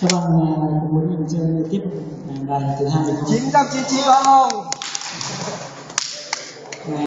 các bạn muốn mình chơi tiếp à, bài thứ hai được không. 999 không